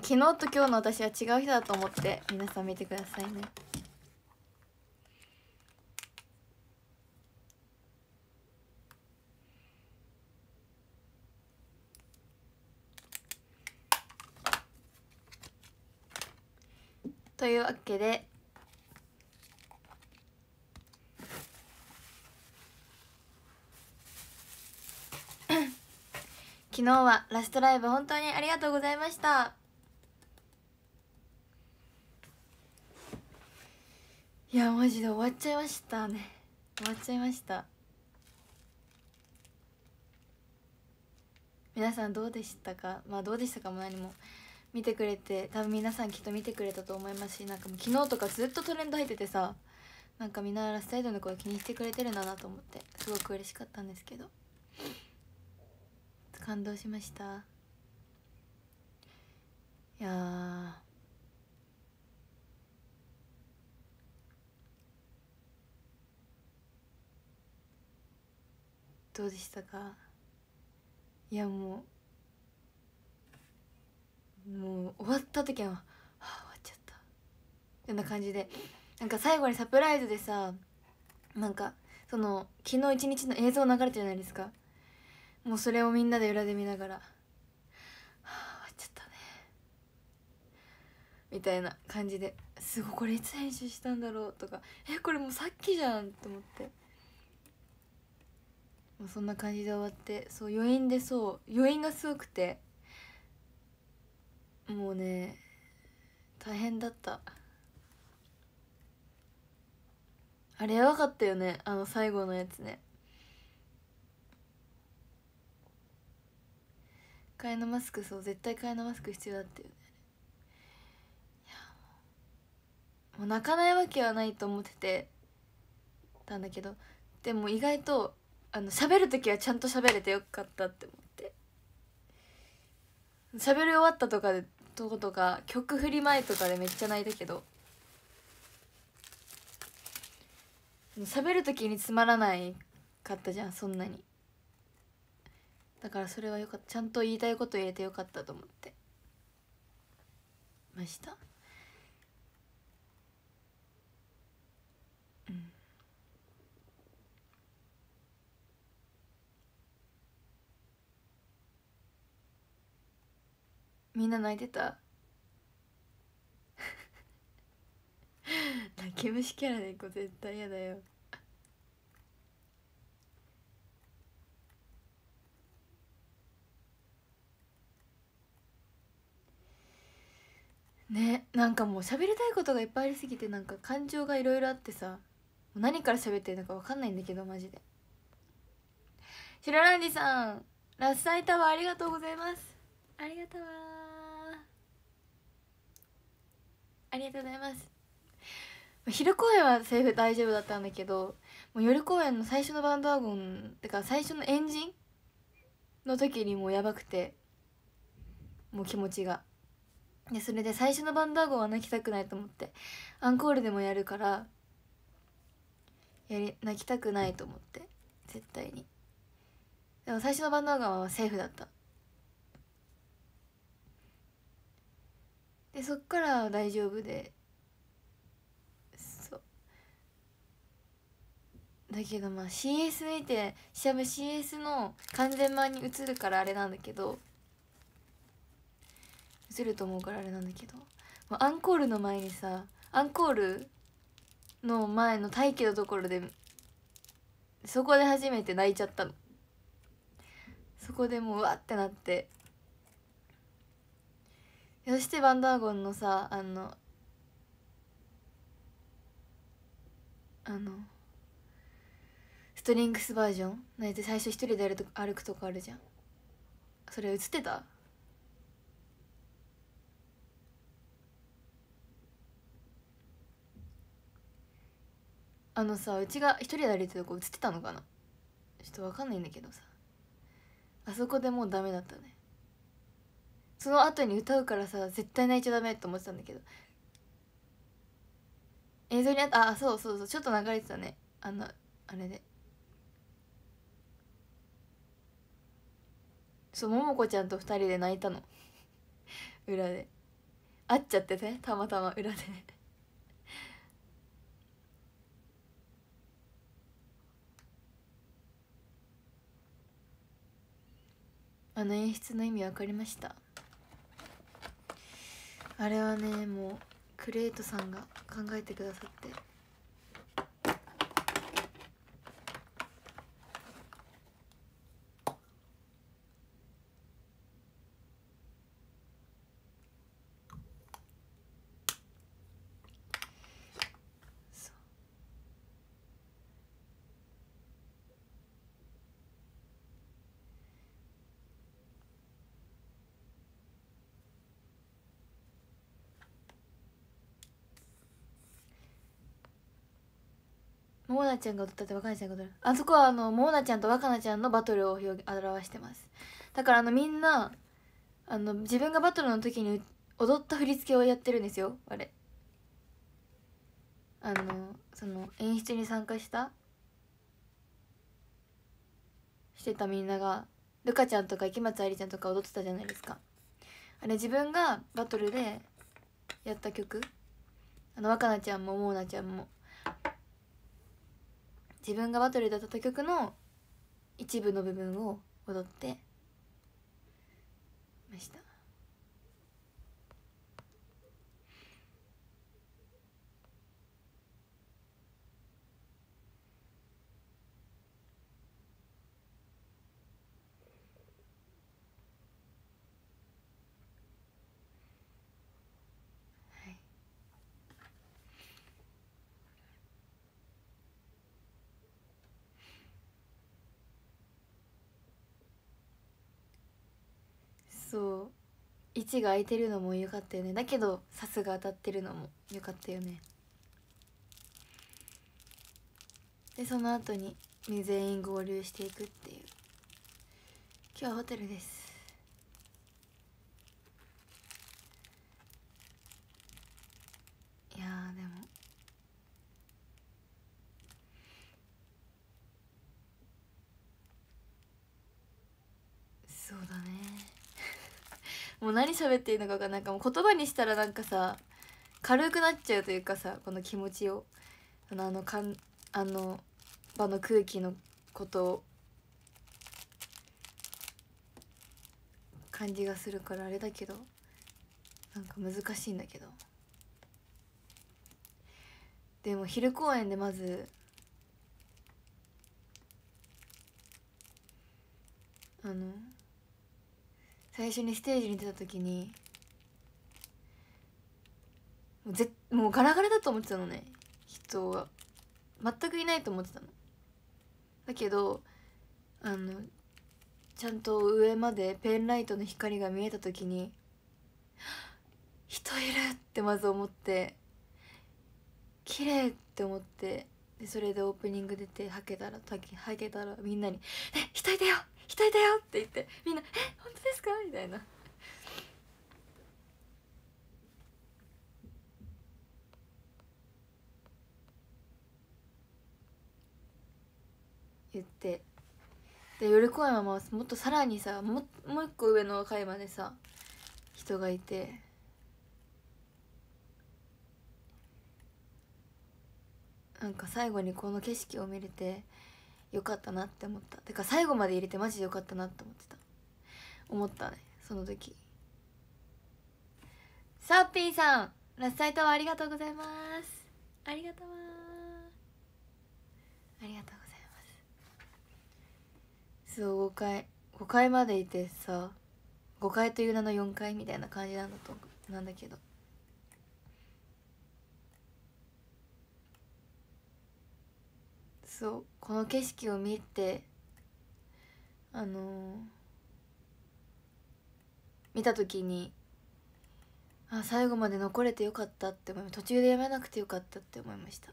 昨日と今日の私は違う人だと思って皆さん見てくださいね。というわけで 昨日はラストライブ本当にありがとうございました。いやマジで終わっちゃいましたね。終わっちゃいました。皆さんどうでしたか？まあどうでしたかも何も。見てくれて多分皆さんきっと見てくれたと思いますしなんかもう昨日とかずっとトレンド入っててさなんかみんなラストアイドルの声気にしてくれてるんだなと思ってすごく嬉しかったんですけど。感動しました。いやどうでしたか？いやもうもう終わった時は、はあ、終わっちゃった。ような感じでなんか最後にサプライズでさなんかその昨日一日の映像流れてるじゃないですか。もうそれをみんなで裏で見ながら「はあ終わっちゃったね」みたいな感じですごいこれいつ編集したんだろうとかえこれもうさっきじゃんと思って。もうそんな感じで終わってそう余韻でそう余韻がすごくてもうね大変だった。あれやばかったよねあの最後のやつね。替えのマスクそう絶対替えのマスク必要だったよね。いやもう泣かないわけはないと思っててたんだけどでも意外とあの喋る時はちゃんと喋れてよかったって思って。喋り終わったとかでとことか曲振り前とかでめっちゃ泣いたけど。喋る時につまらないかったじゃんそんなに。だからそれはよかった。ちゃんと言いたいこと言えてよかったと思って。ました？みんな泣いてた？泣き虫キャラでこう絶対嫌だよ。ねなんかもう喋りたいことがいっぱいありすぎてなんか感情がいろいろあってさ何から喋ってるのか分かんないんだけどマジで。白ランディさんラスサイタワーありがとうございます。ありがとう。ありがとうございます。昼公演はセーフ大丈夫だったんだけどもう夜公演の最初のバンドワゴンってか最初のエンジンの時にもうやばくてもう気持ちが。でそれで最初のバンドワゴンは泣きたくないと思ってアンコールでもやるからやり泣きたくないと思って絶対に。でも最初のバンドワゴンはセーフだった。でそっから大丈夫で。そう。だけどまあ CS 見てしゃぶ CS の完全版に映るからあれなんだけど映ると思うからあれなんだけどアンコールの前にさアンコールの前の待機のところでそこで初めて泣いちゃったの。そこでもううわってなって。そしてバンダーゴンのさあのあのストリングスバージョン？のやつ最初一人で歩く歩くとこあるじゃん。それ映ってた？あのさうちが一人で歩いてるとこ映ってたのかな？ちょっと分かんないんだけどさ。あそこでもうダメだったね。その後に歌うからさ絶対泣いちゃダメって思ってたんだけど。映像にあったあそうそうそうちょっと流れてたね。あのあれで。そう桃子ちゃんと2人で泣いたの。裏で。会っちゃってねたまたま裏で。あの演出の意味分かりました？あれはねもうクレイトさんが考えてくださって。モーナちゃんが踊ったって若菜ちゃんが踊るあそこはあのモーナちゃんと若菜ちゃんのバトルを表してますだからあのみんなあの自分がバトルの時に踊った振り付けをやってるんですよあれ。あのその演出に参加したしてたみんながルカちゃんとか池松愛理ちゃんとか踊ってたじゃないですか。あれ自分がバトルでやった曲。あの若菜ちゃんもモーナちゃんも自分がバトルで歌った曲の一部の部分を踊ってました。そう。位置が空いてるのも良かったよね。だけどさすが当たってるのも良かったよね。でその後に全員合流していくっていう。今日はホテルですいやでもそうだねもう何喋っていいのかがなんかもう言葉にしたらなんかさ軽くなっちゃうというかさこの気持ちを。あのあのかんあの場の空気のことを。感じがするからあれだけど。なんか難しいんだけど。でも昼公演でまずあの最初にステージに出た時にもうぜもうガラガラだと思ってたのね。人は。全くいないと思ってたの。だけどあのちゃんと上までペンライトの光が見えた時に人いるってまず思って綺麗って思ってでそれでオープニング出てはけたらはけたらみんなに「え人いたよ!人いたよ!」って言ってみんな「え本当ですか?」みたいな。言ってで夜公演はもっとさらにさももう一個上の階までさ人がいてなんか最後にこの景色を見れてよかったなって思った。てか最後まで入れてマジでよかったなって思ってた。思ったねその時。サッピーさんラスサイトはありがとうございます。ありがとう。ありがとうございます。そう5階5階までいてさ5階という名の4階みたいな感じなんだとなんだけど。そうこの景色を見てあのー、見た時にあ最後まで残れてよかったって思い途中でやめなくてよかったって思いました。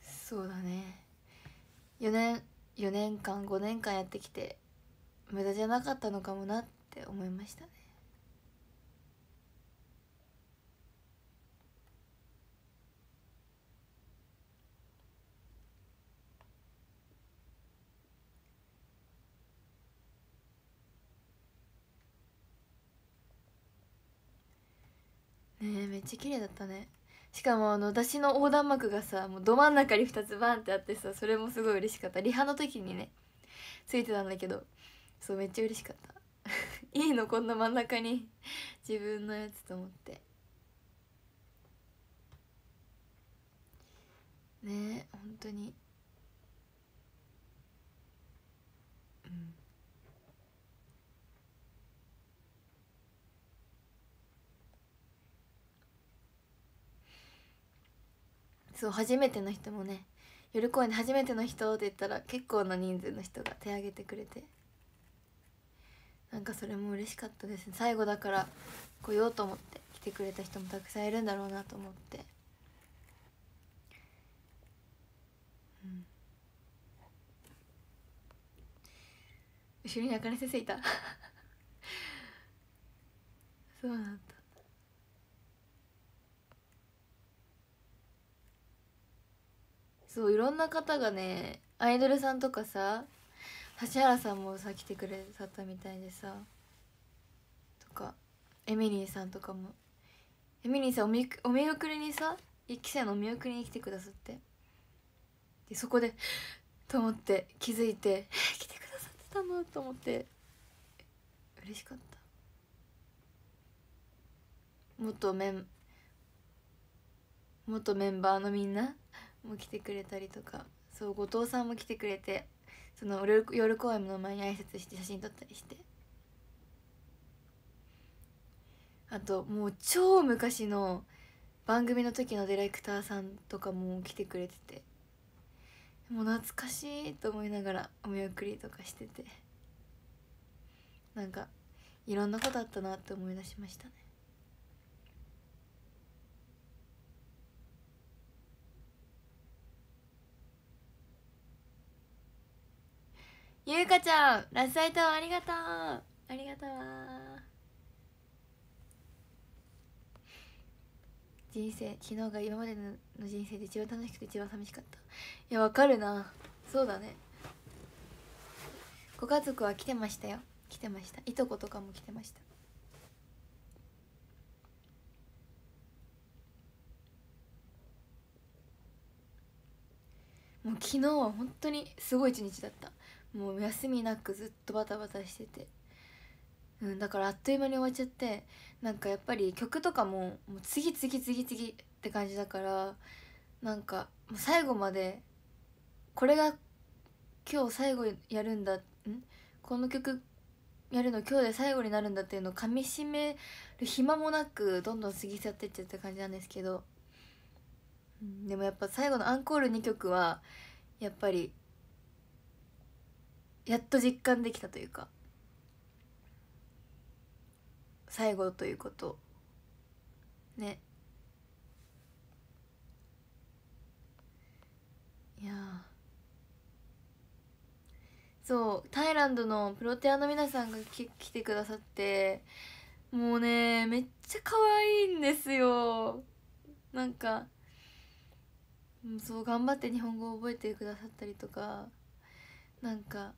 そうだね。4年4年間5年間やってきて無駄じゃなかったのかもなって思いました。ねえめっちゃ綺麗だったね。しかもあの私の横断幕がさもうど真ん中に2つバンってあってさそれもすごい嬉しかった。リハの時にねついてたんだけどそうめっちゃ嬉しかった。いいのこんな真ん中に。自分のやつと思って。ねえ本当に。そう初めての人もね夜公演で初めての人って言ったら結構な人数の人が手挙げてくれて。なんかそれも嬉しかったですね。最後だから来ようと思って来てくれた人もたくさんいるんだろうなと思って。うん。後ろにあかね先生いた。そうなんだ。そういろんな方がねアイドルさんとかさ指原さんもさ来てくれさったみたいでさとかエミリーさんとかもエミリーさんお見お見送りにさ1期生のお見送りに来てくださってでそこでと思って気づいて「来てくださってたの?」と思って嬉しかった元メン元メンバーのみんなも来てくれたりとかそう後藤さんも来てくれてその夜公演の前に挨拶して写真撮ったりして。あともう超昔の番組の時のディレクターさんとかも来てくれてて。もう懐かしいと思いながらお見送りとかしてて。なんかいろんなことあったなって思い出しましたね。ゆうかちゃんラスサイトありがとう。ありがとう人生昨日が今までの人生で一番楽しくて一番寂しかった。いやわかるな。そうだね。ご家族は来てましたよ。来てました。いとことかも来てました。もう昨日は本当にすごい一日だった。もう休みなくずっとバタバタしてて、うん、だからあっという間に終わっちゃってなんかやっぱり曲とかももう次々次々って感じだからなんかもう最後までこれが今日最後やるんだん？この曲やるの今日で最後になるんだっていうのをかみしめる暇もなくどんどん過ぎ去ってっちゃった感じなんですけど、うん、でもやっぱ最後のアンコール2曲はやっぱりやっと実感できたというか最後ということ。ね。いやそうタイランドのプロテアの皆さんがき来てくださってもうねめっちゃ可愛いんですよ。なんかそう頑張って日本語を覚えてくださったりとかなんか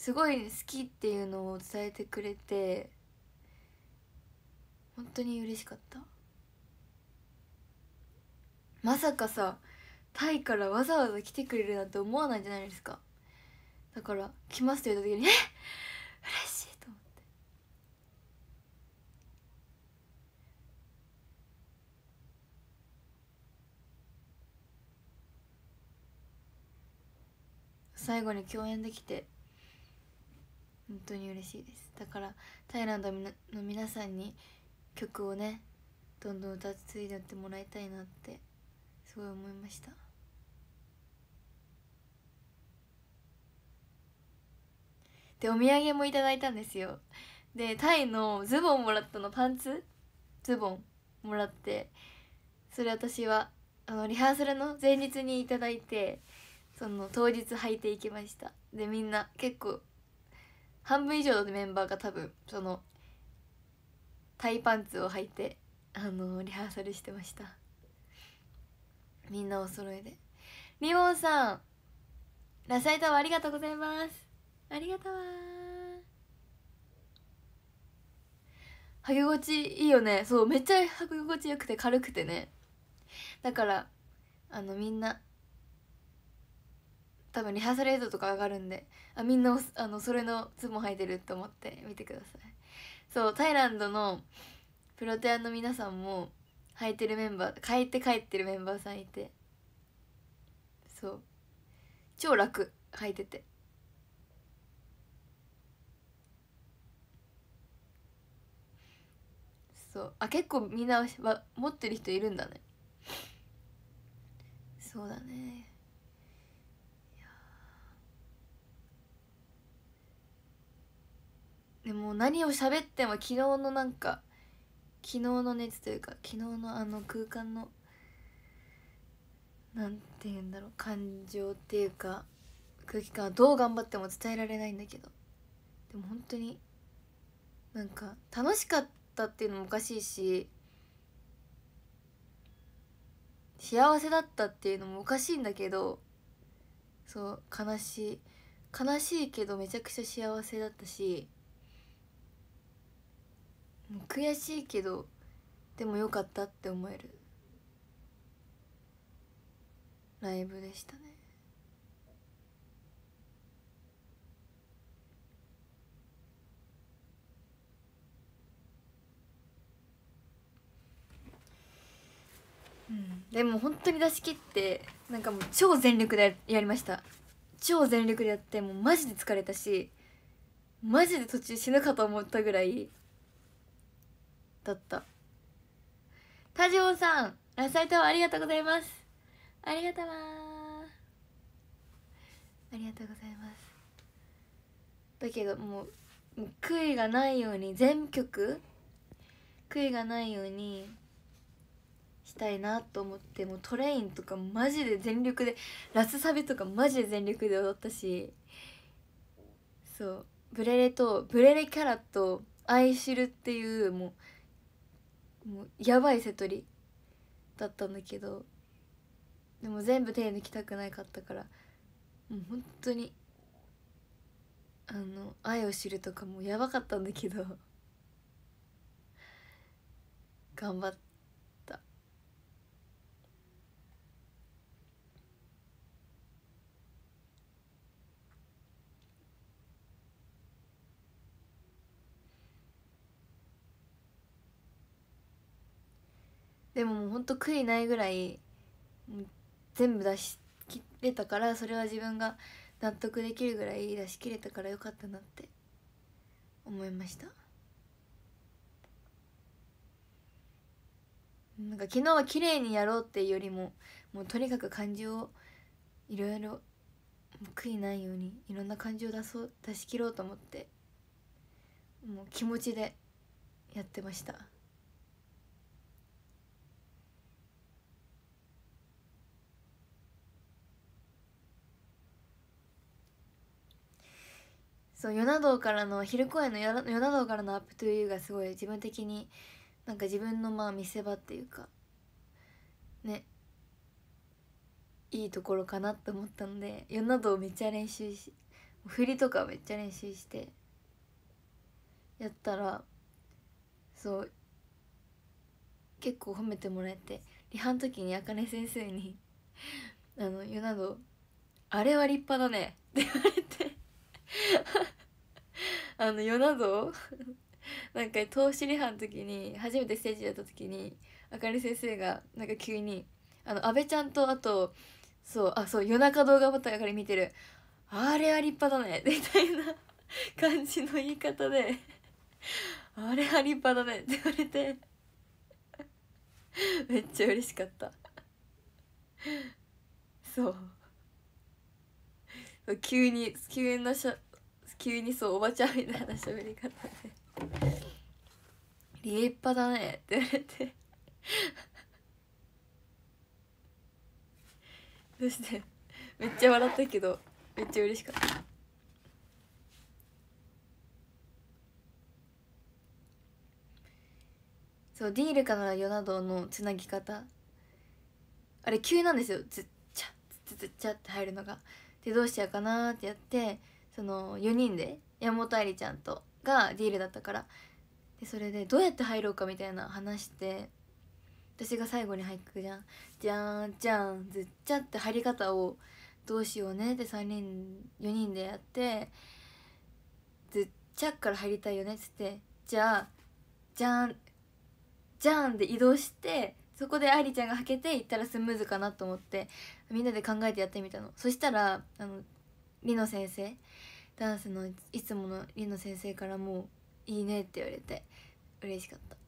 すごい好きっていうのを伝えてくれて本当に嬉しかったまさかさタイからわざわざ来てくれるなんて思わないじゃないですかだから来ますって言った時に「え嬉しい!」と思って最後に共演できて本当に嬉しいです。だからタイランドの皆さんに曲をねどんどん歌継いでってもらいたいなってすごい思いました。でお土産もいただいたんですよ。でタイのズボンもらったのパンツ？ズボンもらってそれ私はあのリハーサルの前日に頂いてその当日履いていきました。でみんな結構半分以上のメンバーが多分そのタイパンツを履いてあのリハーサルしてました。みんなお揃いで。リボンさんラサイタワーありがとうございます。ありがとう履き心地いいよね。そうめっちゃ履き心地よくて軽くてね。だからあのみんな多分リハーサル映像とか上がるんであみんなあのそれのズボン履いてると思って見てください。そうタイランドのプロテアの皆さんも履いてるメンバー履いて帰ってるメンバーさんいてそう。超楽履いてて。そう。あ結構みんな持ってる人いるんだね。そうだね。でも何を喋っても昨日のなんか昨日の熱というか昨日のあの空間のなんて言うんだろう感情っていうか空気感はどう頑張っても伝えられないんだけど。でも本当になんか楽しかったっていうのもおかしいし幸せだったっていうのもおかしいんだけどそう悲しい悲しいけどめちゃくちゃ幸せだったし悔しいけどでもよかったって思えるライブでしたね。うん、でも本当に出し切ってなんかもう超全力でやりました。超全力でやってもうマジで疲れたしマジで途中死ぬかと思ったぐらいだった。タジオさんラサイトありがとうございます。ありがとうありがとうございます。だけどもう悔いがないように全曲悔いがないようにしたいなと思ってもうトレインとかマジで全力でラスサビとかマジで全力で踊ったしそうブレレとブレレキャラとアイシルっていうもうもうやばい瀬取りだったんだけどでも全部手抜きたくなかったからもう本当にあの「愛を知る」とかもやばかったんだけど頑張って。でももうほんと悔いないぐらい全部出し切れたからそれは自分が納得できるぐらい出し切れたからよかったなって思いましたなんか昨日は綺麗にやろうっていうよりももうとにかく感情をいろいろ悔いないようにいろんな感情を出そう出し切ろうと思ってもう気持ちでやってました。そう与那道からの昼公演の与那道からの「アップトゥーユーがすごい自分的になんか自分のまあ見せ場っていうかねいいところかなって思ったので与那道めっちゃ練習し振りとかめっちゃ練習してやったらそう結構褒めてもらえてリハの時にあかね先生に「あの与那道あれは立派だね」って言われて あの夜などなんか投資リハの時に初めてステージやった時にあかり先生がなんか急にあの安倍ちゃんとあとそうあそう夜中動画ボタンから見てるあれは立派だねみたいな 感じの言い方であれは立派だねって言われてめっちゃ嬉しかった。そう。急に急なしゃ急にそうおばちゃんみたいな喋り方で「立派だね」って言われて。そして？めっちゃ笑ったけどめっちゃ嬉しかった。そうディールからヨナドのつなぎ方。あれ急なんですよ。ずっちゃずっちゃって入るのが。でどうしようかなってやってその4人で山本愛理ちゃんとがディールだったから。でそれでどうやって入ろうかみたいな話して私が最後に入ってくじゃん。じゃんじゃんずっちゃって入り方をどうしようねって3人4人でやってずっちゃから入りたいよねっつってじゃあじゃんじゃんで移動してそこで愛梨ちゃんがはけていったらスムーズかなと思ってみんなで考えてやってみたの。そしたらあのりの先生ダンスのいつものりの先生からもう「いいね」って言われて嬉しかった。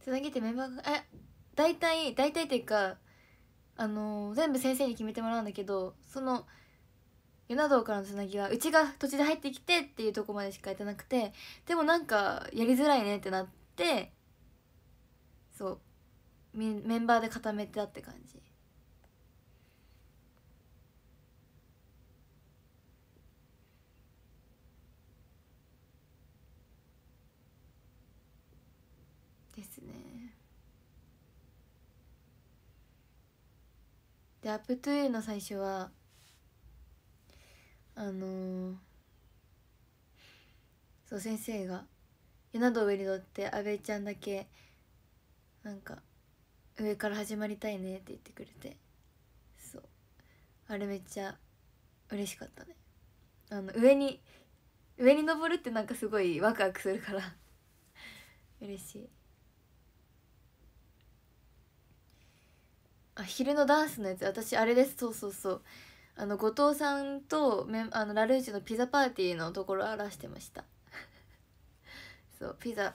つなぎってメンバーがえ大体大体っていうかあのー全部先生に決めてもらうんだけどその与那道からのつなぎはうちが土地で入ってきてっていうとこまでしかやってなくてでもなんかやりづらいねってなってそうメンバーで固めてたって感じですねで「アップトゥーの最初はあのーそう先生が「与那道上に乗って阿部ちゃんだけなんか上から始まりたいね」って言ってくれてそう。あれめっちゃ嬉しかったね。あの上に上に登るってなんかすごいワクワクするから。嬉しい。あ昼のダンスのやつ。私あれです。そうそうそう。あの後藤さんとメあのラルージュのピザパーティーのところを荒らしてました。そうピザ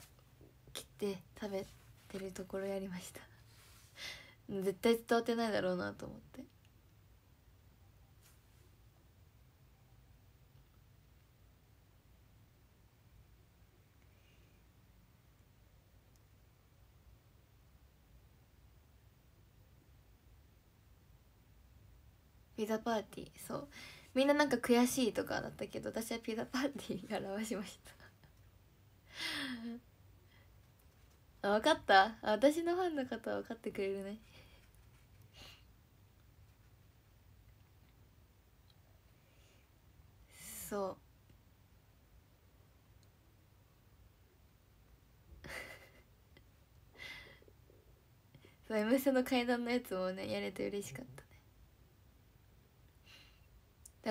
切って食べてるところやりました。絶対伝わってないだろうなと思って。ピザパーティー。そう。みんななんか悔しいとかだったけど私はピザパーティーで表しました。あ分かった。私のファンの方は分かってくれるね。そう。そう「M ステ」の階段のやつもねやれて嬉しかった。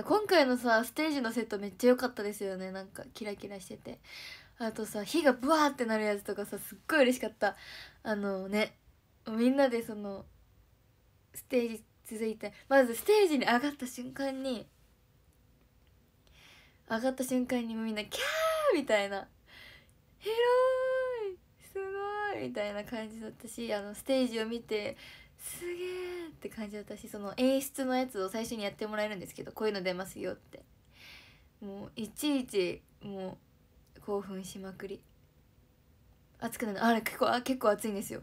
今回のさステージのセットめっちゃ良かったですよね。なんかキラキラしてて。あとさ火がブワーってなるやつとかさすっごい嬉しかった。あのねみんなでそのステージ続いてまずステージに上がった瞬間に上がった瞬間にみんなキャーみたいな。広いすごいみたいな感じだったしあのステージを見てすげーって感じだったしその演出のやつを最初にやってもらえるんですけどこういうの出ますよって。もういちいちもう興奮しまくり。熱くなる。あれ結構あ結構熱いんですよ。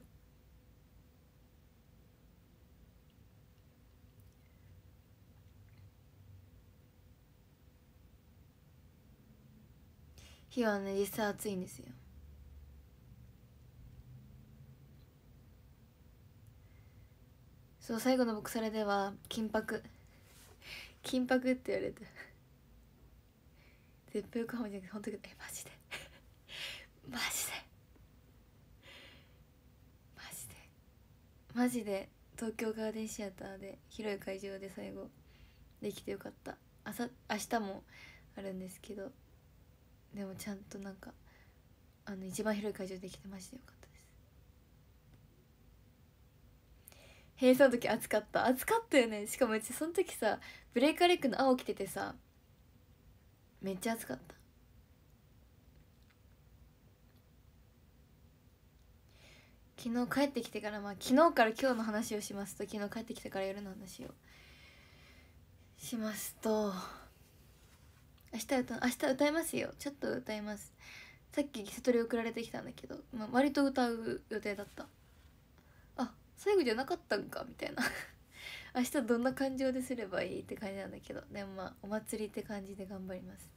火はね実際熱いんですよ。そう最後の僕それでは金箔。金箔って言われて。絶対横浜じゃなくて本当にえ マジで？マジで？マジで？マジで東京ガーデンシアターで広い会場で最後できてよかった。朝明日もあるんですけどでもちゃんとなんかあの一番広い会場できてマジでよかったです閉鎖の時暑かった。暑かったよね。しかもうちその時さブレイカーレックの青着ててさめっちゃ暑かった。昨日帰ってきてからまあ昨日から今日の話をしますと昨日帰ってきてから夜の話をしますと明日歌明日歌いますよ。ちょっと歌います。さっき悟り送られてきたんだけど、まあ、割と歌う予定だった。最後じゃなかったんかみたいな。明日どんな感情ですればいいって感じなんだけど。でもまあお祭りって感じで頑張ります。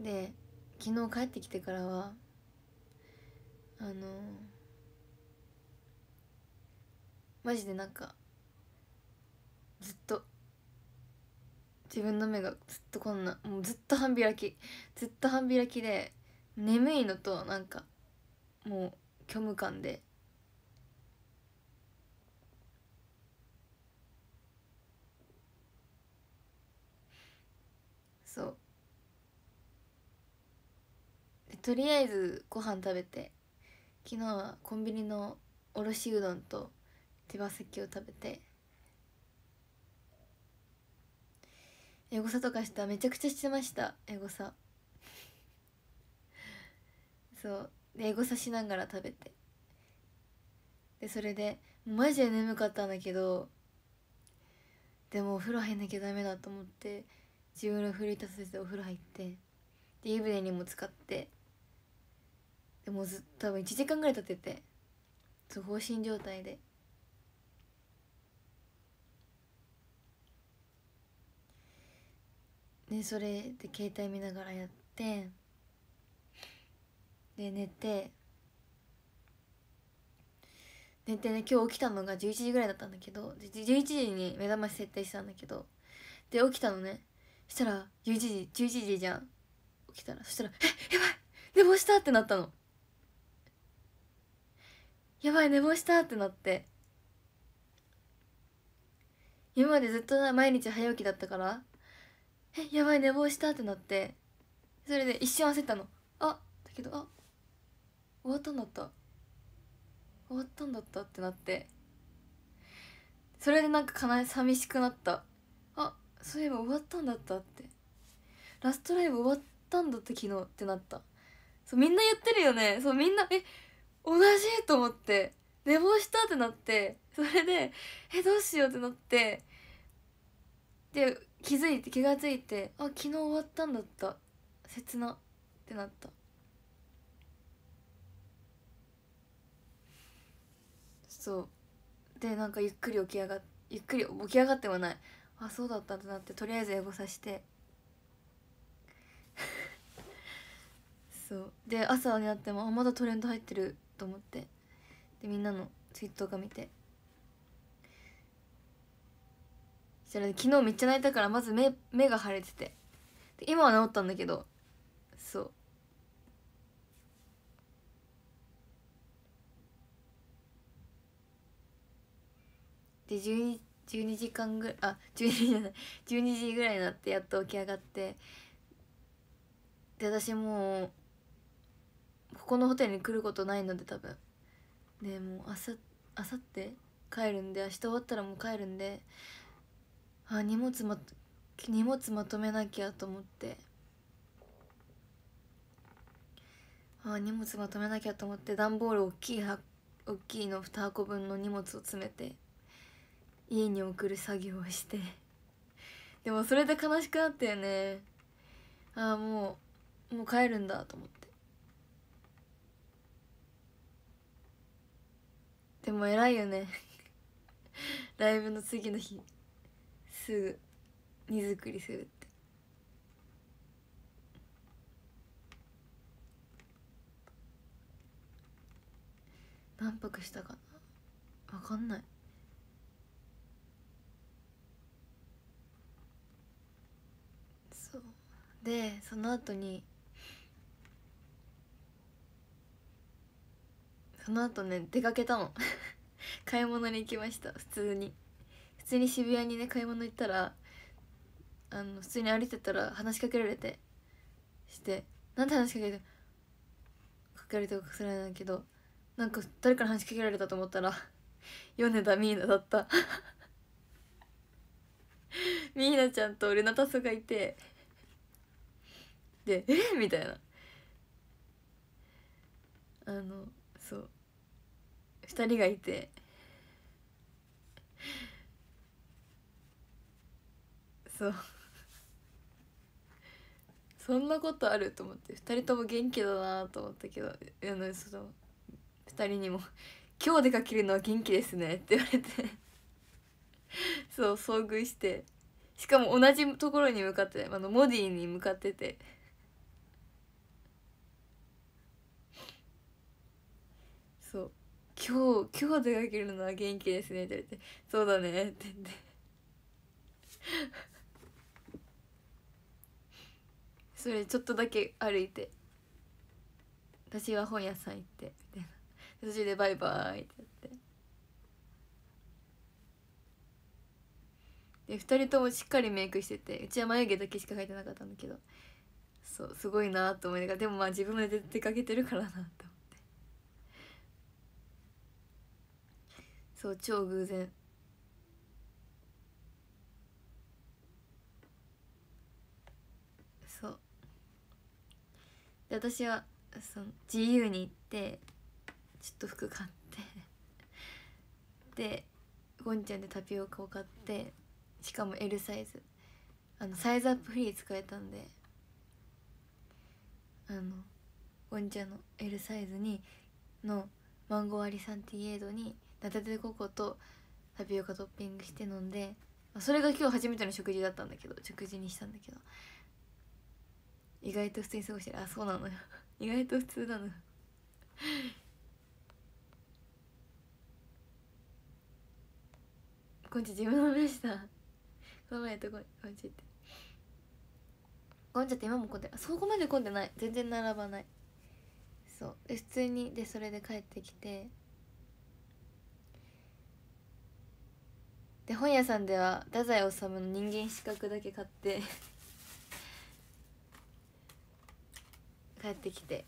で昨日帰ってきてからはあのマジでなんかずっと自分の目がずっとこんなもうずっと半開き。ずっと半開きで眠いのとなんかもう虚無感で。そう。とりあえずご飯食べて昨日はコンビニのおろしうどんと手羽先を食べてエゴサとかしためちゃくちゃしてましたエゴサそう。でエゴサしながら食べて。でそれでマジで眠かったんだけどでもお風呂入んなきゃダメだと思って自分の振り立たせてお風呂入ってで湯船にも使ってでもず多分1時間ぐらい経っててそう放心状態で。でそれで携帯見ながらやってで寝て寝てね今日起きたのが11時ぐらいだったんだけど11時に目覚まし設定したんだけどで起きたのね。そしたら11時11時じゃん。起きたらそしたら「えやばい寝坊した!」ってなったの。やばい寝坊したってなって。今までずっと毎日早起きだったからえやばい寝坊したってなって。それで一瞬焦ったの。あだけどあ終わったんだった。終わったんだったってなって。それでなんかかなり寂しくなった。あそういえば終わったんだったって。ラストライブ終わったんだって昨日ってなった。そうみんな言ってるよね。そうみんなえ同じと思って。寝坊したってなって。それでえどうしようってなって。で気づいて気が付いてあ昨日終わったんだった。切な。ってなった。そう。でなんかゆっくり起き上がっゆっくり起き上がってはない。あそうだったってなってとりあえずエゴさして。そう。で朝になってもあまだトレンド入ってると思って。でみんなのツイートとか見て。そしたら昨日めっちゃ泣いたからまず目目が腫れてて。今は治ったんだけど。そう。で 12, 12時間ぐらいあ12時じゃない。12時ぐらいになってやっと起き上がって。で私もうここのホテルに来ることないので多分。でもうあさあさって帰るんで明日終わったらもう帰るんで。あ荷物ま荷物まとめなきゃと思って。あ荷物まとめなきゃと思って段ボール大きい大きいの2箱分の荷物を詰めて家に送る作業をして。でもそれで悲しくなったよね。ああもうもう帰るんだと思って。でも偉いよね。ライブの次の日。すぐ荷造りするって。何泊したかな？分かんない。そう。でその後にその後ね出かけたの。買い物に行きました。普通に。通に渋谷にね買い物行ったらあの普通に歩いてたら話しかけられてしてなんで話しかけてかけられたか忘れないけどなんか誰から話しかけられたと思ったら米田ミーナだった。ミーナちゃんとルナタスがいてで「え？みたいな。あのそう。2人がいてそう。そんなことあると思って2人とも元気だなと思ったけどあのその2人にも「今日出かけるのは元気ですね」って言われて。そう遭遇して。しかも同じところに向かってあのモディに向かってて。そう「今日今日出かけるのは元気ですね」って言われて「そうだね」って言って。それちょっとだけ歩いて。私は本屋さん行ってみたいな。途中でバイバイってやって。で2人ともしっかりメイクしててうちは眉毛だけしか描いてなかったんだけどそうすごいなと思いながらでもまあ自分で出かけてるからなって思って。そう超偶然そうで私はその自由に行ってちょっと服買って。でゴンちゃんでタピオカを買ってしかも L サイズ。あのサイズアップフリー使えたんで。あのゴンちゃんの L サイズにのマンゴーアリサンティエードにナタデココとタピオカトッピングして飲んでそれが今日初めての食事だったんだけど食事にしたんだけど。意外と普通に過ごしてる。あそうなのよ。意外と普通なのよ。こんち自分の目した。この前とここんちって。こんちって今も混んであそこまで混んでない。全然並ばない。そう。で普通にでそれで帰ってきて。で本屋さんでは太宰治の人間資格だけ買って。帰ってきて。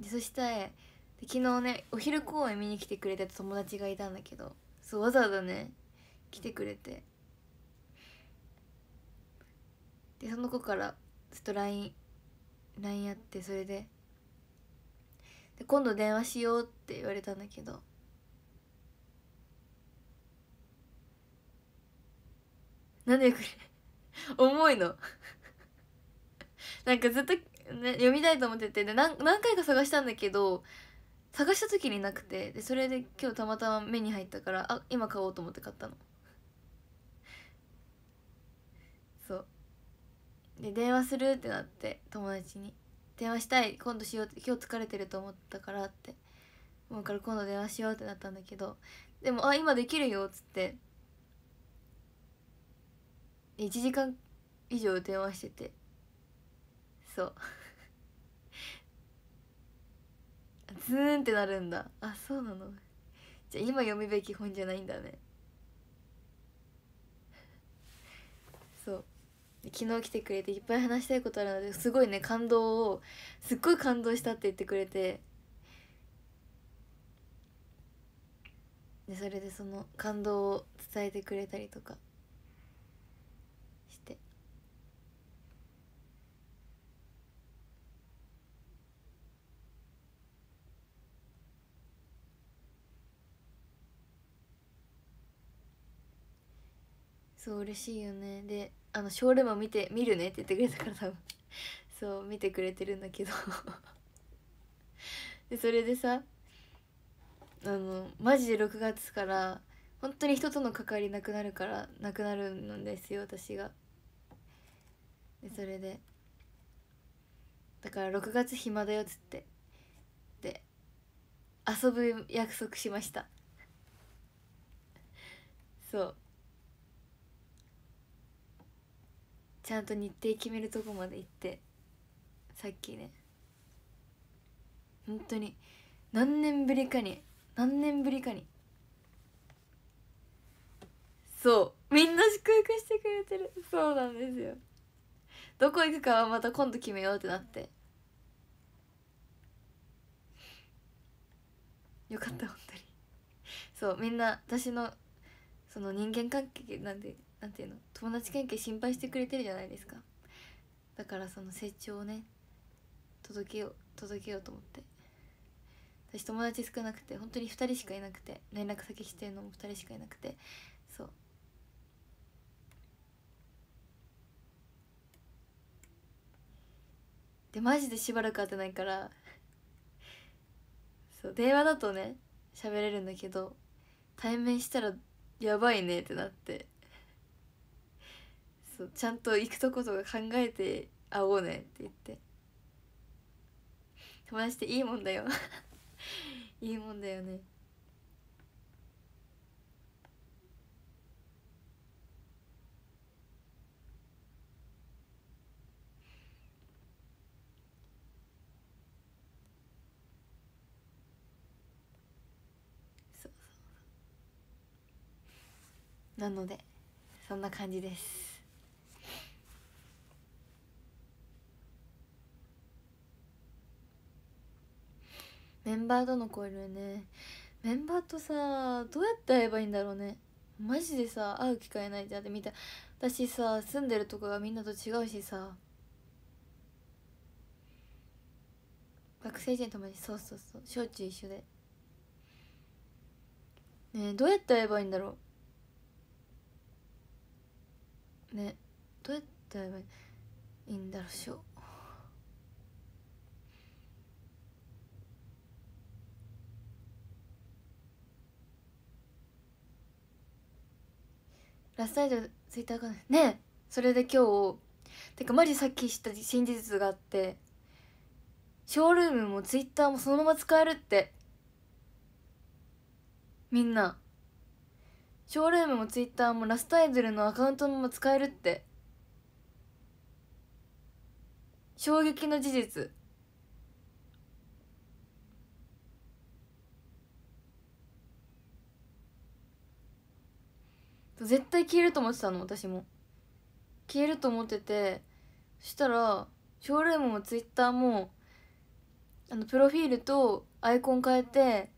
でそしてで昨日ねお昼公演見に来てくれた友達がいたんだけどそうわざわざね来てくれて。でその子からちょっと LINE LINE やってそれで。で今度電話しようって言われたんだけど。なんでくれ重いの。なんかずっとね、読みたいと思っててで何何回か探したんだけど探した時になくてでそれで今日たまたま目に入ったからあ今買おうと思って買ったの。そう。で電話するってなって友達に。電話したい今度しようって今日疲れてると思ったからって。思うから今度電話しようってなったんだけどでも「あ今できるよ」っつって。1時間以上電話してて。そう。ズーンってなるんだ。あそうなの。じゃあ今読むべき本じゃないんだね。そう。昨日来てくれていっぱい話したいことあるのですごいね感動をすっごい感動したって言ってくれて。でそれでその感動を伝えてくれたりとかしてそう嬉しいよね。であのショールーム見て見るねって言ってくれたから多分。そう見てくれてるんだけど。でそれでさあのマジで6月から本当に人との関わりなくなるからなくなるんですよ私が。でそれでだから6月暇だよっつって。で遊ぶ約束しました。そう。ちゃんと日程決めるとこまで行ってさっきね。本当に何年ぶりかに何年ぶりかに。そう。みんな祝福してくれてる。そうなんですよ。どこ行くかはまた今度決めようってなって。よかった本当に。そうみんな私のその人間関係なんでなんていうの？友達関係心配してくれてるじゃないですか。だからその成長をね届けよう届けようと思って。私友達少なくて本当に2人しかいなくて連絡先してるのも2人しかいなくて。そう。でマジでしばらく会ってないから。そう電話だとね喋れるんだけど対面したらやばいねってなって。そうちゃんと行くとことか考えて会おうねって言って。友達っていいもんだよ。いいもんだよね。そうそう。なのでそんな感じです。メンバーとの交流ね。メンバーとさどうやって会えばいいんだろうね。マジでさ会う機会ないじゃんって見た。私さ住んでるとこがみんなと違うしさ。学生時代の友達そうそうそう。小中一緒で。ねえどうやって会えばいいんだろう。ねどうやって会えばいいんだろうしょうラストアイドルツイッターかね。それで今日てかマジさっき知った真実があって。ショールームもツイッターもそのまま使えるって。みんな。ショールームもツイッターもラストアイドルのアカウントのまま使えるって。衝撃の事実。絶対消えると思ってたの私も。消えると思っててそしたらショールームもツイッターもあのプロフィールとアイコン変えて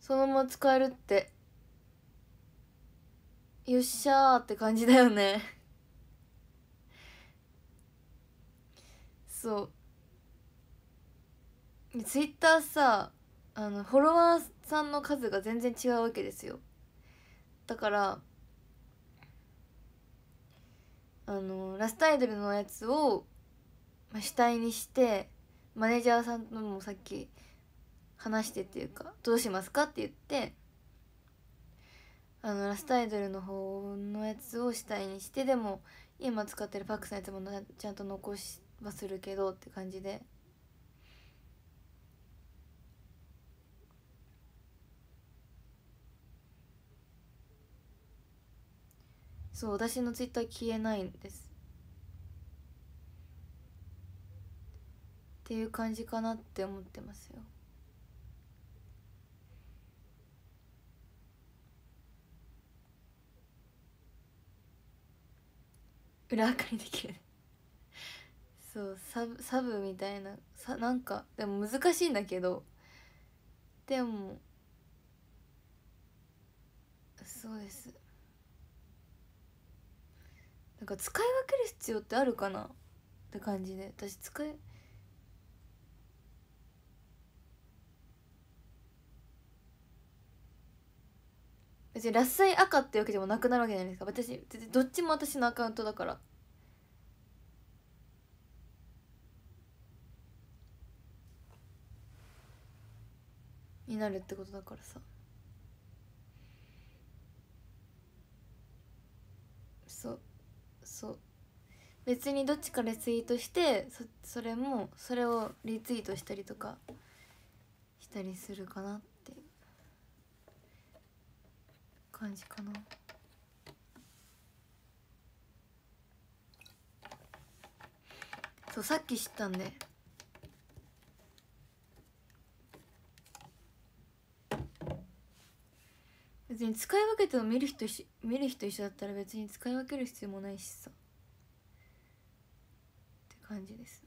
そのまま使えるって。よっしゃーって感じだよね。そう。ツイッターさあのフォロワーさんの数が全然違うわけですよ。だからあのラストアイドルのやつを、ま、主体にしてマネージャーさんともさっき話してっていうかどうしますかって言ってあのラストアイドルの方のやつを主体にしてでも今使ってるパックスのやつもちゃんと残しはするけどって感じで。そう私のツイッター消えないんです。っていう感じかなって思ってますよ。裏垢にできるそうサブサブみたいな。さなんかでも難しいんだけど。でもそうです。なんか使い分ける必要ってあるかな？って感じで。私使い別にラッサイ赤ってわけでもなくなるわけじゃないですか。私どっちも私のアカウントだから。になるってことだからさそうそう。別にどっちかでツイートしてそそれもそれをリツイートしたりとかしたりするかなっていう。感じかな。そうさっき知ったんで。別に使い分けても見る人見る人一緒だったら別に使い分ける必要もないしさ。って感じです。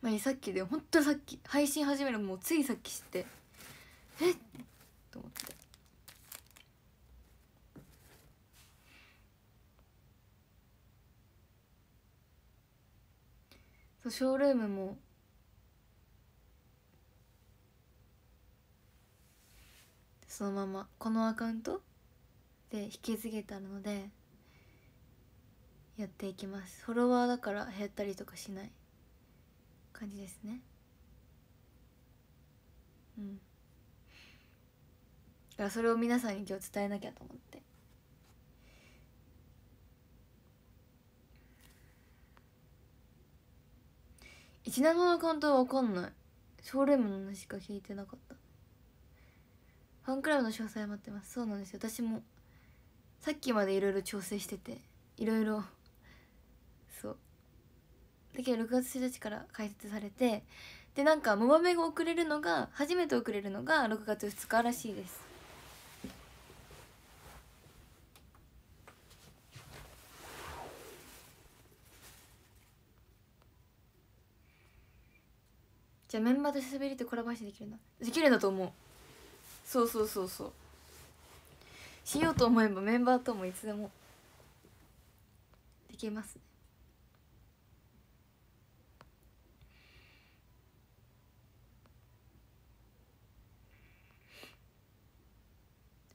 まあ、さっきで本当さっき。配信始めるもうついさっき知って。えっ？と思って。そうショールームも。そのまま。このアカウント？で引き継げたのでやっていきます。フォロワーだから減ったりとかしない。感じですね。うん。だからそれを皆さんに今日伝えなきゃと思って。一七のアカウントは分かんない。ショールームの話しか聞いてなかった。ファンクラブの詳細待ってます。そうなんですよ。私もさっきまでいろいろ調整してていろいろそう。だけど6月1日から開設されてでなんかモバメが送れるのが初めて送れるのが6月2日らしいです。じゃあメンバーと久しぶりってコラボ配信できるんだ。できるんだと思う。そうそうそうそう。しようと思えばメンバーともいつでも。できますね。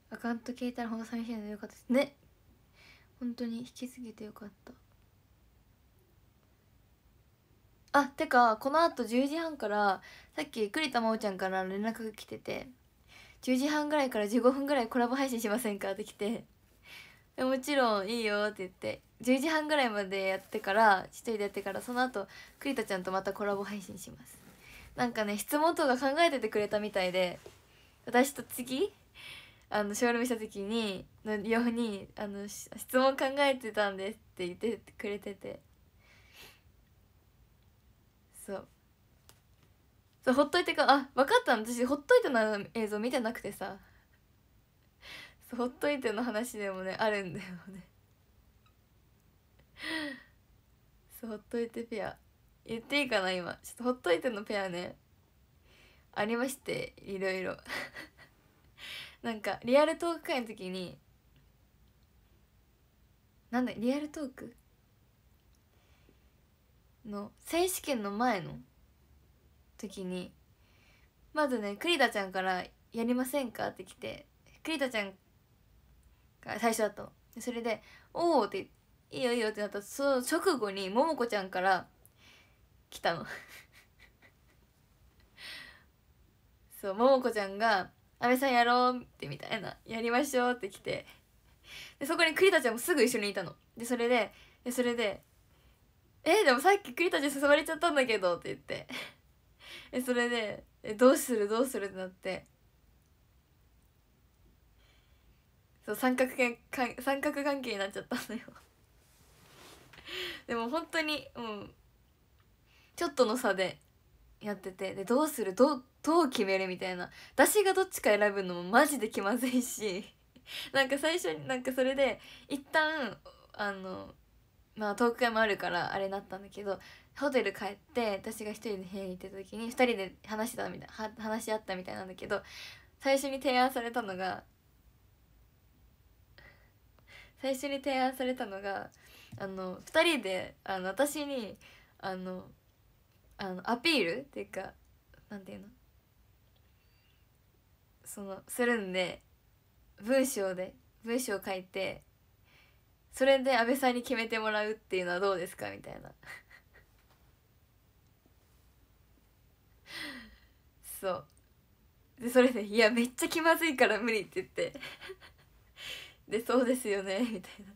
アカウント消えたらほんと寂しいのでよかったです。ね。本当に引き継げてよかった。あてかこのあと10時半からさっき栗田真央ちゃんから連絡が来てて10時半ぐらいから15分ぐらいコラボ配信しませんかって来てもちろんいいよって言って10時半ぐらいまでやってから一人でやってからその後栗田ちゃんとまたコラボ配信します。なんかね質問とか考えててくれたみたいで私と次あのショールームした時にのようにあの質問考えてたんですって言ってくれてて。そう。そうほっといてかあ分かったの。私ほっといての映像見てなくてさ。そうほっといての話でもねあるんだよね。そうほっといてペア。言っていいかな今。ちょっとほっといてのペアね。ありましていろいろ。なんかリアルトーク会の時になんだリアルトーク？の選手権の前の時にまずね栗田ちゃんから「やりませんか?」って来て栗田ちゃんが最初だったの。それで「おお」って「いいよいいよ」ってなった。その直後に桃子ちゃんから来たの。そう桃子ちゃんが「阿部さんやろう」ってみたいな「やりましょう」って来て。でそこに栗田ちゃんもすぐ一緒にいたの。でそれででそれで「えでもさっき栗田ちゃん誘われちゃったんだけど」って言って。えそれでえどうするどうするってなって。そう三角けん三角関係になっちゃったのよ。でも本当にうん。ちょっとの差でやってて。でどうするどうどう決めるみたいな。私がどっちか選ぶのもマジで気まずいし。なんか最初になんかそれで一旦あのまあトーク会もあるからあれなったんだけどホテル帰って私が一人で部屋に行った時に2人で話したみたいは話し合ったみたいなんだけど最初に提案されたのが最初に提案されたのがあの2人であの私にあのあのアピールっていうかなんていうのそのするんで文章で文章を書いてそれで安倍さんに決めてもらうっていうのはどうですか？みたいな。そう。でそれで「いやめっちゃ気まずいから無理」って言って。で「そうですよね」みたいな。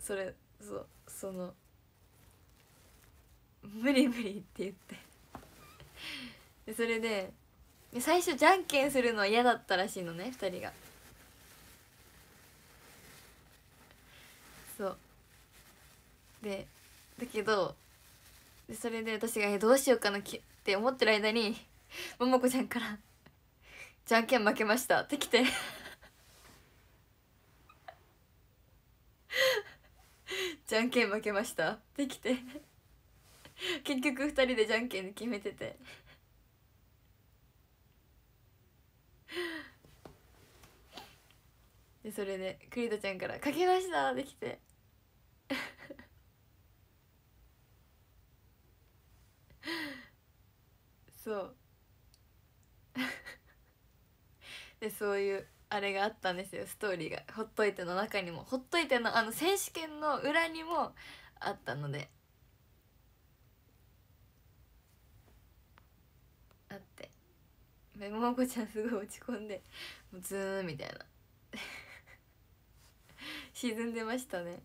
それそうその「無理無理」って言って。でそれで最初じゃんけんするのは嫌だったらしいのね2人がそうでだけどでそれで私が「えどうしようかな」って思ってる間にももこちゃんから「じゃんけん負けました」って来て。じゃんけん負けましたって来て。結局2人でじゃんけんで決めてて。でそれで栗田ちゃんから「かけました」できて。そう。でそういうあれがあったんですよ。ストーリーが。ほっといての中にも。ほっといてのあの選手権の裏にもあったので。あって。めももこちゃんすごい落ち込んでもうズーンみたいな。沈んでましたね。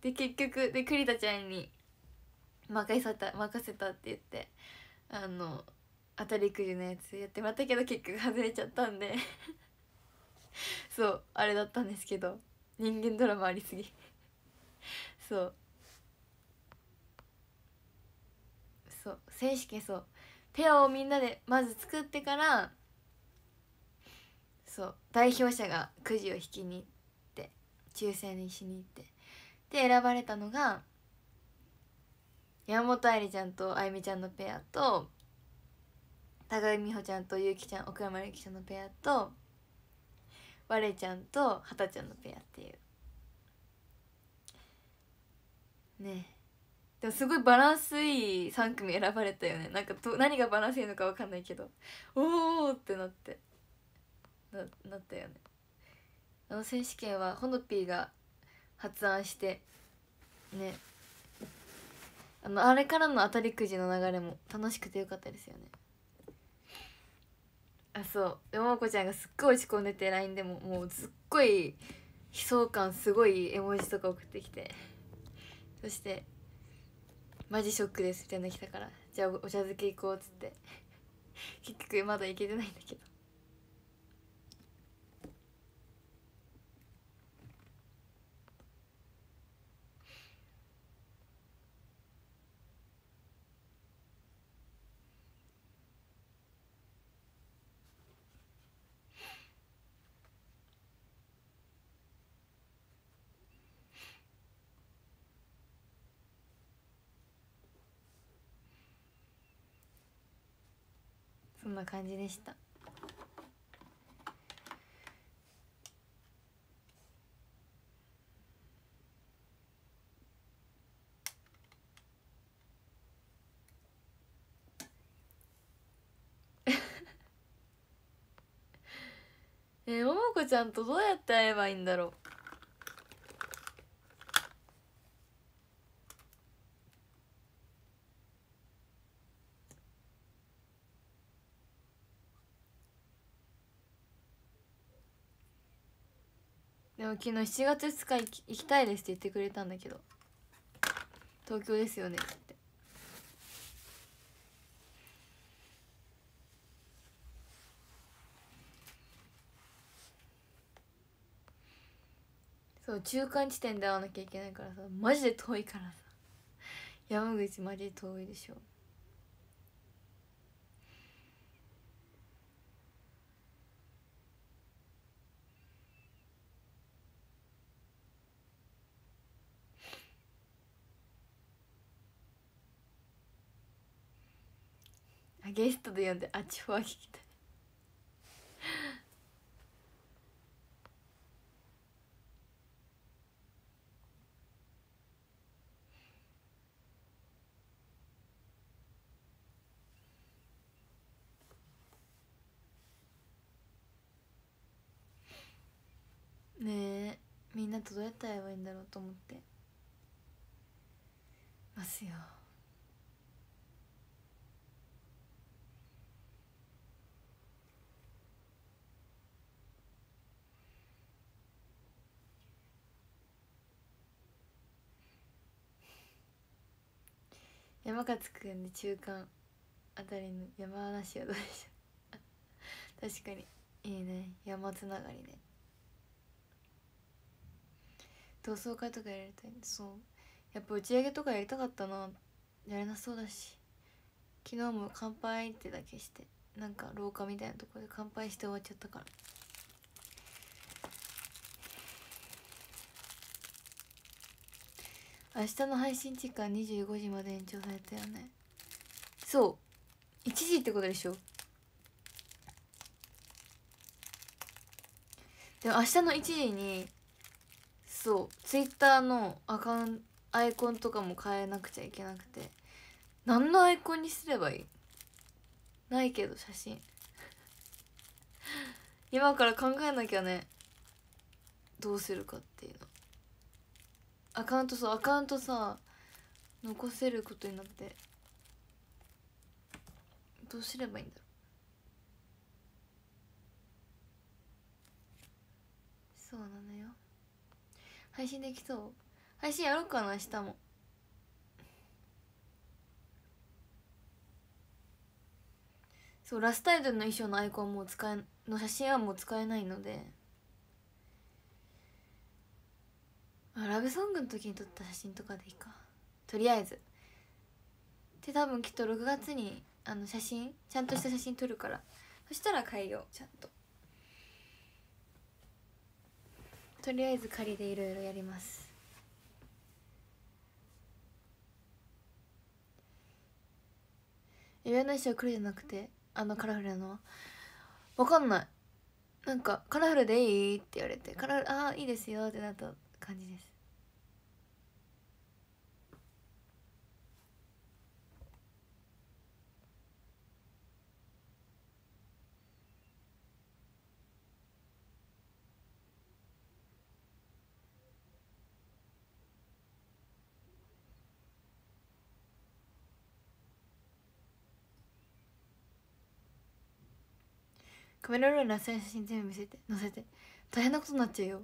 で結局で栗田ちゃんに任せた任せたって言ってあの当たりくじのやつやってもらったけど結局外れちゃったんで。そうあれだったんですけど人間ドラマありすぎ。そう。そう選手権そう。ペアをみんなでまず作ってからそう代表者がくじを引きに行って抽選にしに行ってで選ばれたのが山本愛理ちゃんとあゆみちゃんのペアと高井美穂ちゃんとゆうきちゃん奥山ゆきちゃんのペアと我ちゃんとはたちゃんのペアっていう。ねでもすごいバランスいい3組選ばれたよね。なんかど何がバランスいいのか分かんないけど。おおってなって。ななったよね。あの選手権はほのぴーが発案してね。あのあれからの当たりくじの流れも楽しくてよかったですよね。あそう。山ももこちゃんがすっごい落ち込んでて LINE でももうすっごい悲壮感すごい絵文字とか送ってきて。そしてマジショックですみたいな来たから。じゃあお茶漬け行こうっつって。結局まだ行けてないんだけど。んな感じでした。えー、ももこちゃんとどうやって会えばいいんだろう。昨日7月2日行き行きたいですって言ってくれたんだけど。東京ですよねって。そう中間地点で会わなきゃいけないからさ。マジで遠いからさ。山口マジで遠いでしょ。ゲストで呼んであっちは聞きたいねえみんなとどうやって会えばいいんだろうと思って。ますよ。山勝くんで中間あたりの山梨はどうでしょう？確かに。いいね。山つながりね。同窓会とかやりたいそう。やっぱ打ち上げとかやりたかったな。やれなそうだし。昨日も乾杯ってだけして。なんか廊下みたいなとこで乾杯して終わっちゃったから。明日の配信時間25時まで延長されたよね。そう。1時ってことでしょ？でも明日の1時にそうツイッターのアカウントアイコンとかも変えなくちゃいけなくて。何のアイコンにすればいい？ないけど写真。今から考えなきゃね。どうするかっていうの。アカウントそうアカウントさ残せることになってどうすればいいんだろう。そうなのよ。配信できそう？配信やろうかな明日も。そうラスタイドの衣装のアイコンも使えの写真はもう使えないので。あラブソングの時に撮った写真とかでいいか。とりあえず。で多分きっと6月にあの写真ちゃんとした写真撮るから。そしたら変えようちゃんと。とりあえず仮でいろいろやります。上の衣装黒じゃなくてあのカラフルなのは。わかんない。なんかカラフルでいい？って言われて。カラフルああいいですよってなった感じです。カメラロールの写真全部見せて載せて。大変なことになっちゃうよ。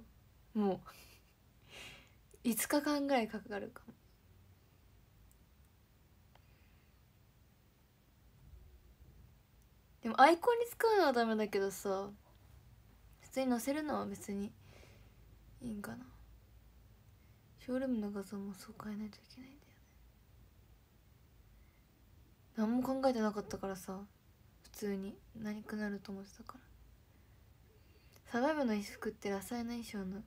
もう。5日間ぐらいかかるかも。でもアイコンに使うのはダメだけどさ普通に載せるのは別にいいんかな。ショールームの画像もそう変えないといけないんだよね。何も考えてなかったからさ普通に何くなると思ってたから。サバイバの衣服ってラサイナ衣装の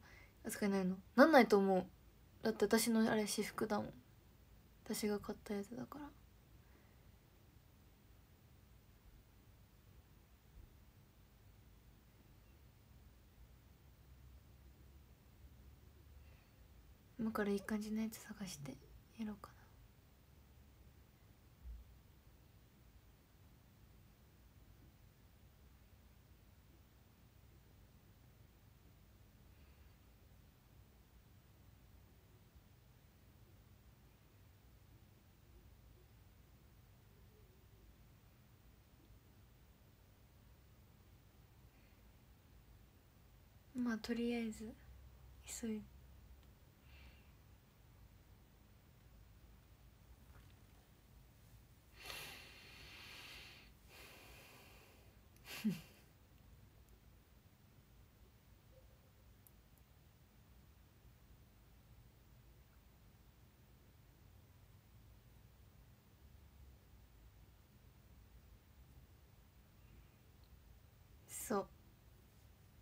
扱いないの？なんないと思う。だって私のあれ私服だもん。私が買ったやつだから。今からいい感じのやつ探してやろうかなまあとりあえず急い そう。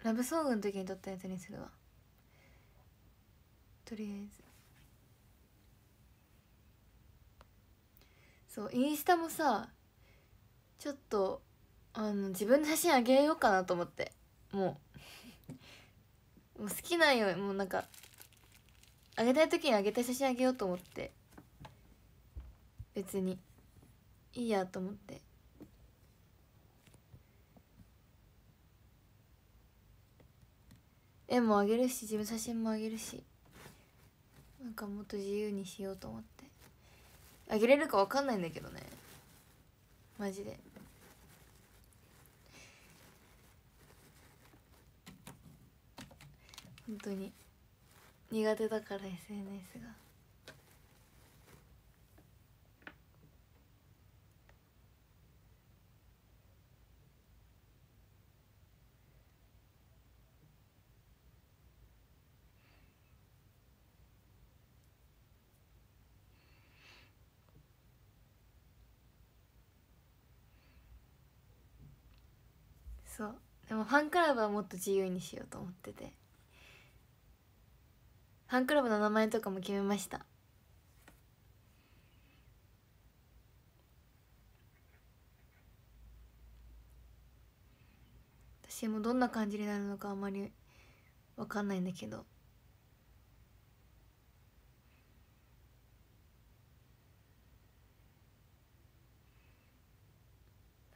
ラブソングの時に撮ったやつにするわ。とりあえず。そうインスタもさちょっとあの自分の写真あげようかなと思って。もう。もう好きなようにもうなんかあげたい時にあげた写真あげようと思って。別に。いいやと思って。絵もあげるし自分写真もあげるしなんかもっと自由にしようと思って。あげれるか分かんないんだけどね。マジで。本当に苦手だから SNS が。そう。でもファンクラブはもっと自由にしようと思ってて。ファンクラブの名前とかも決めました。私もどんな感じになるのかあんまり分かんないんだけど。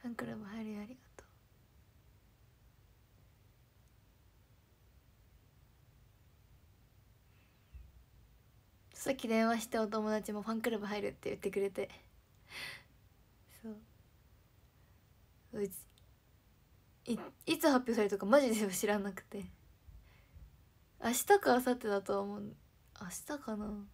ファンクラブ入るよりがとうさっき電話してお友達もファンクラブ入るって言ってくれて。そう。うちいいつ発表されるとかマジで知らなくて。明日か明後日だと思う。明日かな。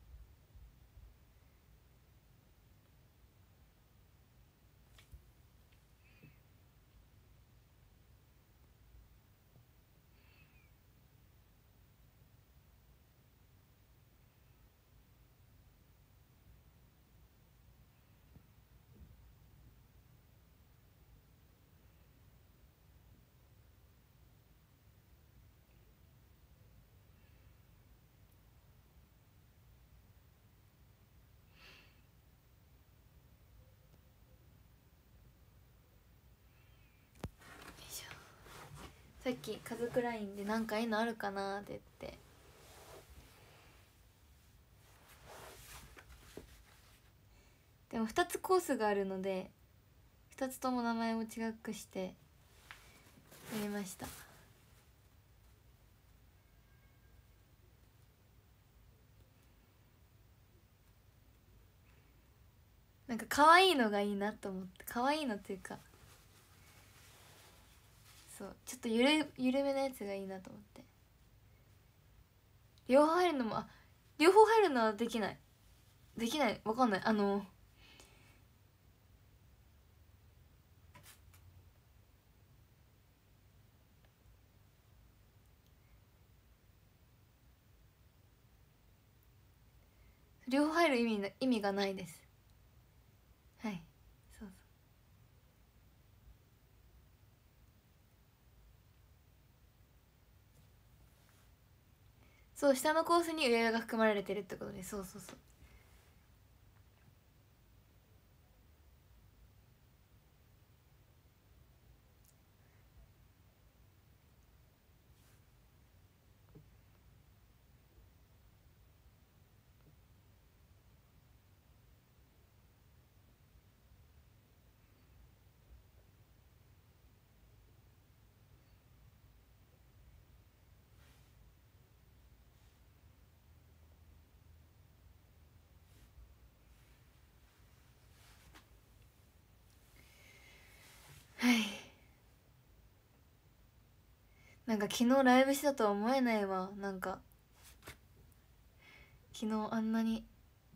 さっき家族 LINE で何かいいのあるかなって言って。でも2つコースがあるので2つとも名前を違くしてやりました。なんか可愛いのがいいなと思って可愛いのっていうかそうちょっとゆる緩めのやつがいいなと思って。両方入るのもあ両方入るのはできない。できない。わかんない。あの両方入る意味意味がないです。はい。そう下のコースに上が含まれてるってことでそうそうそう。なんか昨日ライブしたとは思えないわ。なんか。昨日あんなに。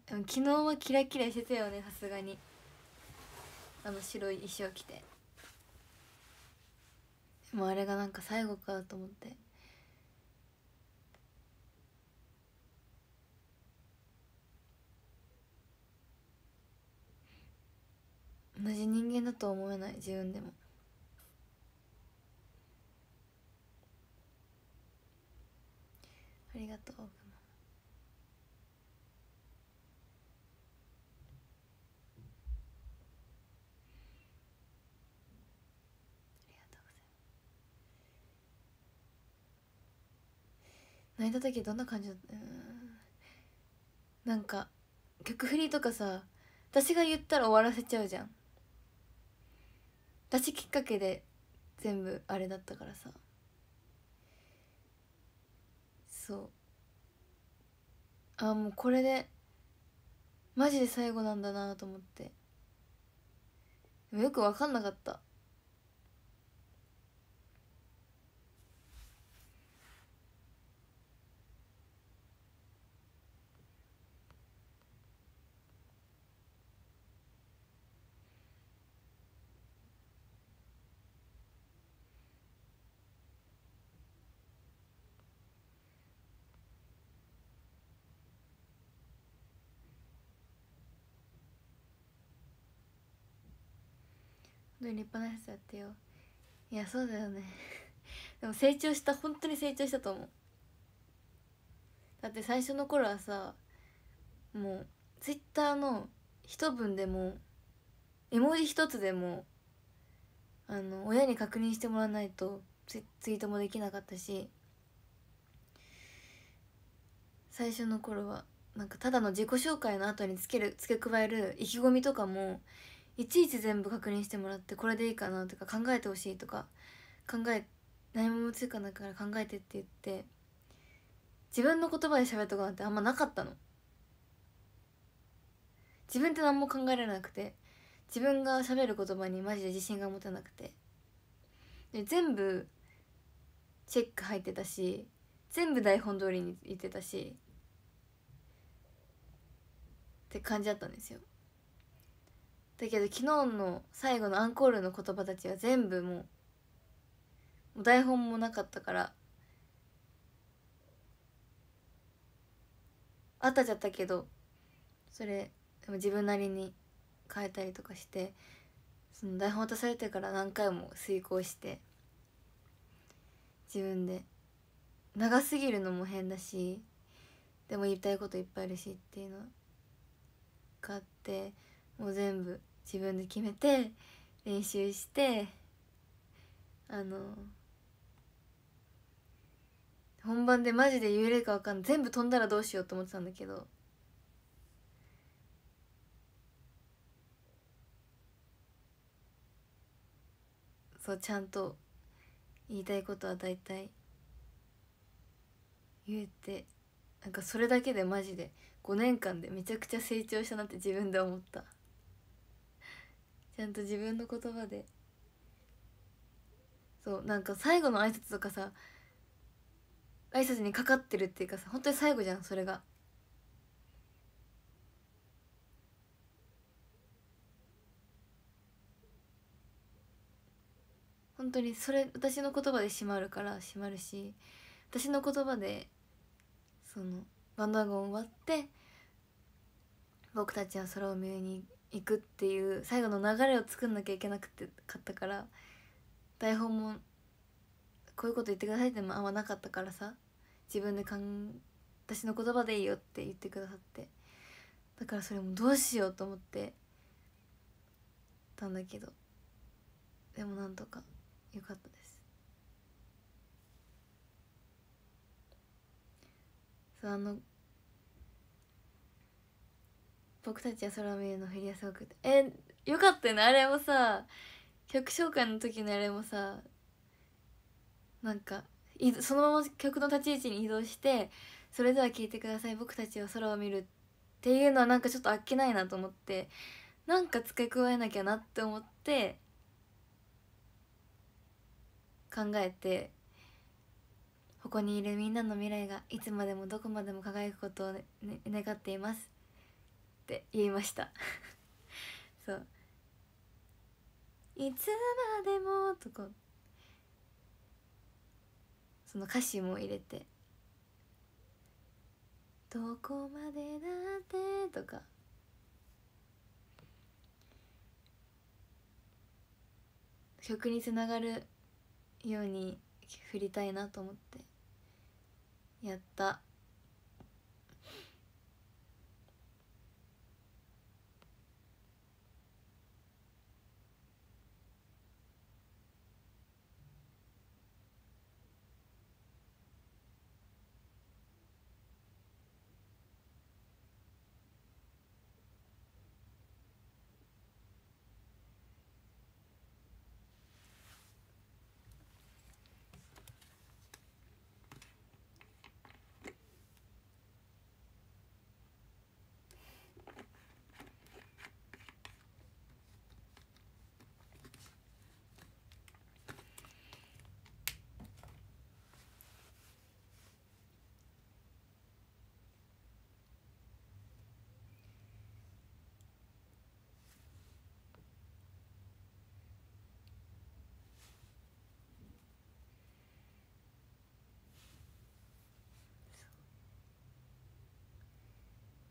昨日はキラキラしてたよねさすがに。あの白い衣装着て。でもあれがなんか最後かと思って。同じ人間だと思えない自分でも。ありがとう。泣いた時どんな感じだった？なんか曲振りとかさ私が言ったら終わらせちゃうじゃん。私きっかけで全部あれだったからさ。そう。あもうこれでマジで最後なんだなと思って。よく分かんなかった。当に立派なやつやってよ。いやそうだよね。でも成長した本当に成長したと思う。だって最初の頃はさもうツイッターの一文でも絵文字一つでもあの親に確認してもらわないとツツイートもできなかったし最初の頃はなんかただの自己紹介の後につける付け加える意気込みとかもいちいち全部確認してもらってこれでいいかなとか考えてほしいとか考え何も思いつかないから考えてって言って自分の言葉で喋ったことなんてあんまなかったの。自分って何も考えられなくて自分が喋る言葉にマジで自信が持てなくて。で全部チェック入ってたし全部台本通りに言ってたしって感じだったんですよ。だけど昨日の最後のアンコールの言葉たちは全部もうもう台本もなかったからあったじゃったけどそれでも自分なりに変えたりとかしてその台本渡されてから何回も遂行して自分で長すぎるのも変だしでも言いたいこといっぱいあるしっていうのがあってもう全部自分で決めて練習してあの本番でマジで言えるか分かんない。全部飛んだらどうしようと思ってたんだけど。そうちゃんと言いたいことは大体言えてなんかそれだけでマジで5年間でめちゃくちゃ成長したなって自分で思った。ちゃんと自分の言葉で。そうなんか最後の挨拶とかさ挨拶にかかってるっていうかさ本当に最後じゃんそれが。本当にそれ私の言葉で閉まるから閉まるし私の言葉でそのバンドワゴン終わって僕たちは空を見に行くっていう最後の流れを作んなきゃいけなくてかったから台本もこういうこと言ってくださいってもあんまなかったからさ自分でかん私の言葉でいいよって言ってくださってだからそれもどうしようと思ってたんだけどでもなんとかよかったです。そうあの僕たちは空を見るの振りやすくて。えよかったよね。あれもさ曲紹介の時のあれもさなんかそのまま曲の立ち位置に移動してそれでは聴いてください。僕たちは空を見るっていうのはなんかちょっとあっけないなと思ってなんか付け加えなきゃなって思って考えてここにいるみんなの未来がいつまでもどこまでも輝くことを、ね、願っています。って言いました。そう。いつまでもとか。その歌詞も入れて「どこまでだって」とか。曲につながるように振りたいなと思って。やった。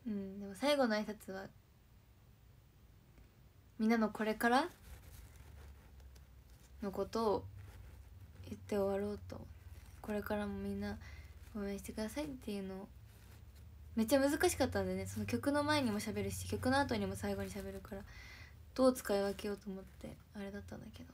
うんでも最後の挨拶はみんなのこれから？のことを言って終わろうと。これからもみんな応援してくださいっていうのを。めっちゃ難しかったんでね。その曲の前にも喋るし曲の後にも最後に喋るからどう使い分けようと思ってあれだったんだけど。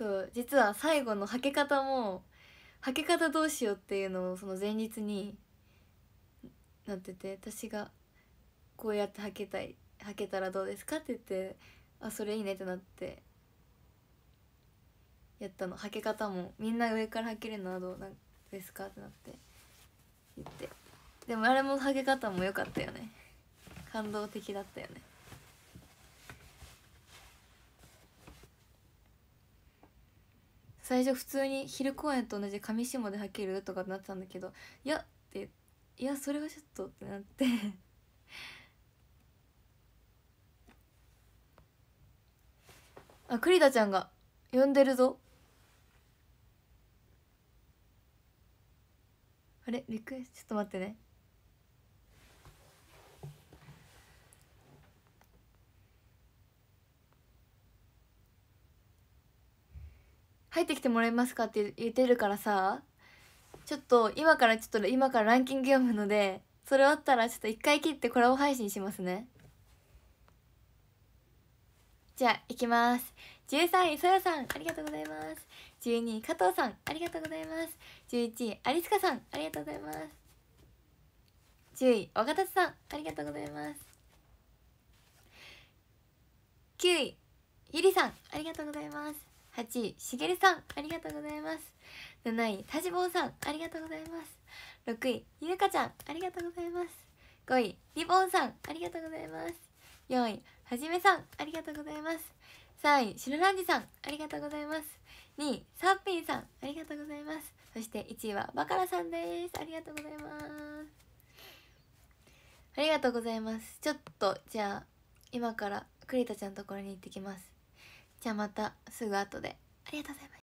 そう実は最後のはけ方もはけ方どうしようっていうのをその前日になってて私がこうやってはけたいはけたらどうですかって言ってあそれいいねってなってやったの。はけ方もみんな上からはけるのはどうなんですか?」ってなって言って。でもあれもハゲ方も良かったよね。感動的だったよね。最初普通に昼公演と同じ上下で履けるとかなってたんだけどいやっていやそれはちょっとってなって。あ栗田ちゃんが呼んでるぞ。あれ？リクエスト？ちょっと待ってね。入ってきてもらえますかって言ってるからさちょっと今からちょっと今からランキング読むのでそれ終わったらちょっと一回切ってコラボ配信しますね。じゃあいきます。13位そやさんありがとうございます。12位加藤さんありがとうございます。11位アリスカさんありがとうございます。10位岡田さんありがとうございます。9位ゆりさんありがとうございます。8位しげるさんありがとうございます。7位たじぼうさんありがとうございます。6位ゆうかちゃんありがとうございます。5位リボンさんありがとうございます。4位はじめさんありがとうございます。3位しろらんじさんありがとうございます。2位サッピーさんありがとうございます。そして1位はバカラさんです。ありがとうございます。ありがとうございます。ちょっとじゃあ今から栗田ちゃんのところに行ってきます。じゃあまたすぐ後で。ありがとうございます